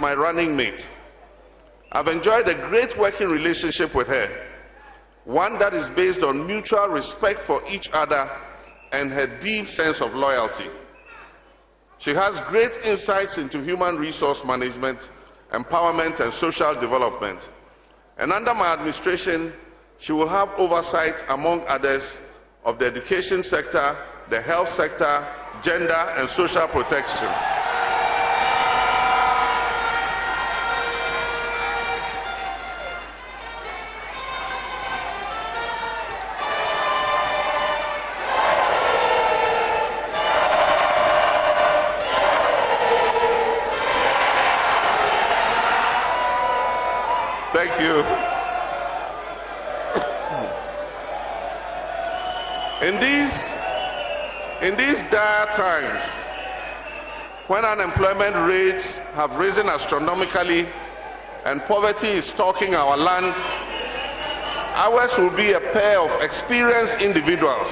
my running mate. I've enjoyed a great working relationship with her, one that is based on mutual respect for each other and her deep sense of loyalty. She has great insights into human resource management, empowerment, and social development. And under my administration, she will have oversight, among others, of the education sector, the health sector, gender, and social protection. Thank you. In these, in these dire times, when unemployment rates have risen astronomically and poverty is stalking our land, ours will be a pair of experienced individuals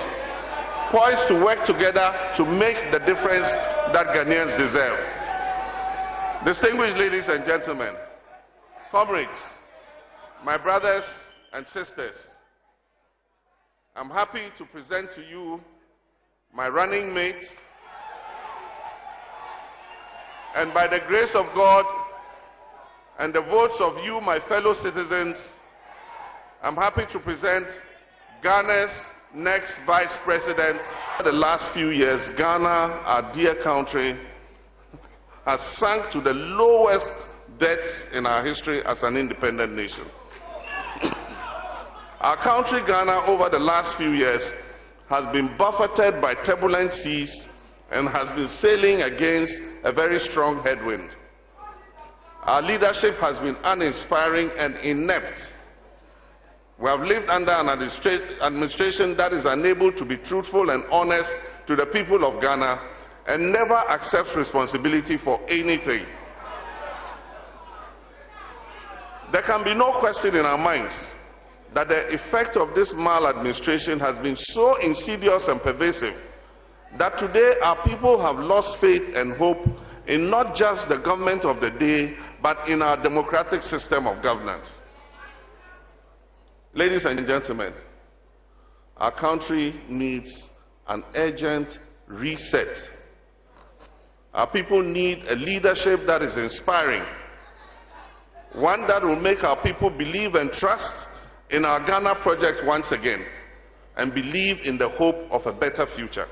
poised to work together to make the difference that Ghanaians deserve. Distinguished ladies and gentlemen, comrades, my brothers and sisters, I'm happy to present to you my running mates, and by the grace of God and the votes of you, my fellow citizens, I'm happy to present Ghana's next vice president. Over The last few years, Ghana, our dear country, has sunk to the lowest depths in our history as an independent nation. Our country, Ghana, over the last few years, has been buffeted by turbulent seas and has been sailing against a very strong headwind. Our leadership has been uninspiring and inept. We have lived under an administra- administration that is unable to be truthful and honest to the people of Ghana and never accepts responsibility for anything. There can be no question in our minds that the effect of this maladministration has been so insidious and pervasive that today our people have lost faith and hope in not just the government of the day, but in our democratic system of governance. Ladies and gentlemen, our country needs an urgent reset. Our people need a leadership that is inspiring, one that will make our people believe and trust in our Ghana project once again and believe in the hope of a better future.